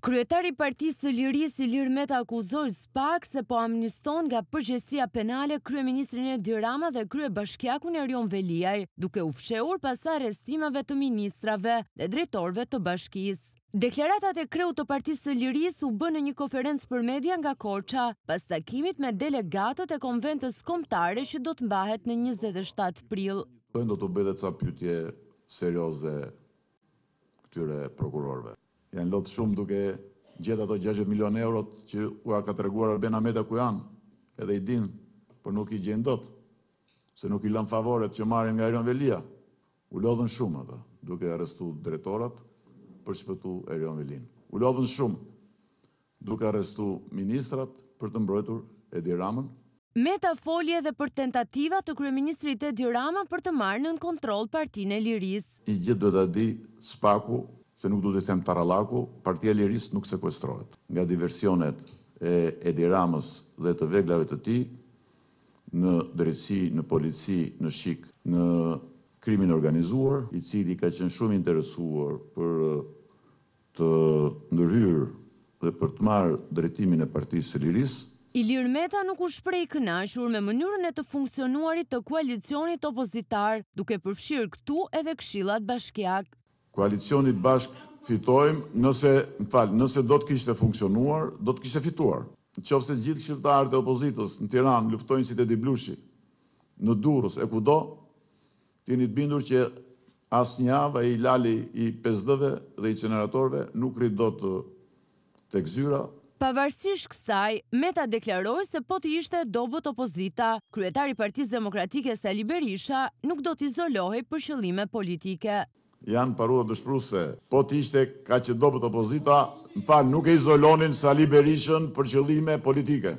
Kryetari i Partisë së Lirisë, Ilir Meta akuzoi SPAK se po amniston nga përgjegjësia penale kryeministrin Edi Rama dhe kryebashkiakun Erion Veliaj, duke u fshehur pas arrestimeve të ministrave dhe drejtorëve të bashkisë. Deklaratat e kreut të Partisë së Lirisë u bënë në një konferencë për media nga Korça, pas takimit me delegatët e Konventës Kombëtare që do të mbahet në njëzet e shtatë prill. Do t'u bëja ca pyetje serioze këtyre prokurorëve. Janë lodh shumë duke gjet ato gjashtëdhjetë milion eurot që ua ka treguar Arben Ahmetaj ku janë edhe i dinë por nuk i gjejnë dot se nuk i lënë favoret që marrin nga Erion Velia u lodhën shumë ata duke arrestu drejtorat për shpëtu Erion Velinë u lodhën shumë Duke arrestu ministrat për të mbrojtur Edi Ramën? Meta foli edhe për tentativa të kryeministrit Edi Rama për të marrë nën kontroll Partinë e Lirisë. Një gjë duhet ta dijë SPAK-u, se nuk du t'i them tarallaku, Partia e Lirisë nuk sekuestrohet. Nga diversionet e Edi Ramës dhe të veglave të tij në drejtësi, në polici, në SHIK, në krimin e organizuar, i cili ka qenë shumë i interesuar për të ndërhyrë dhe për të marrë drejtimin e Partisë së Lirisë. Ilir Meta nuk u shpreh i kënaqur me mënyrën e të funksionuarit të koalicionit opozitar, duke përfshirë këtu edhe këshillat bashkiakë. Koalicioni Bashkë Fitojmë, nëse, më fal, nëse do të kishte funksionuar, do të kishte fituar. Në qoftë se gjithë këshilltarët e opozitës në Tiranë luftojnë si Tedi Blushi në Durrës e kudo, Jeni të bindur që asnjë javë ai lali i 5D-ve dhe i inceneratorëve nuk rri dot tek zyra? Pavarësisht kësaj, Meta deklaroi se po të ishte e dobët opozita, kryetari i Partisë Demokratike Sali Berisha nuk do të izolohej për qëllime politike. Janë pak dëshpëru, se po të ishte kaq e dobët opozita, më fal, nuk e izolonin Sali Berishën për qëllime politike.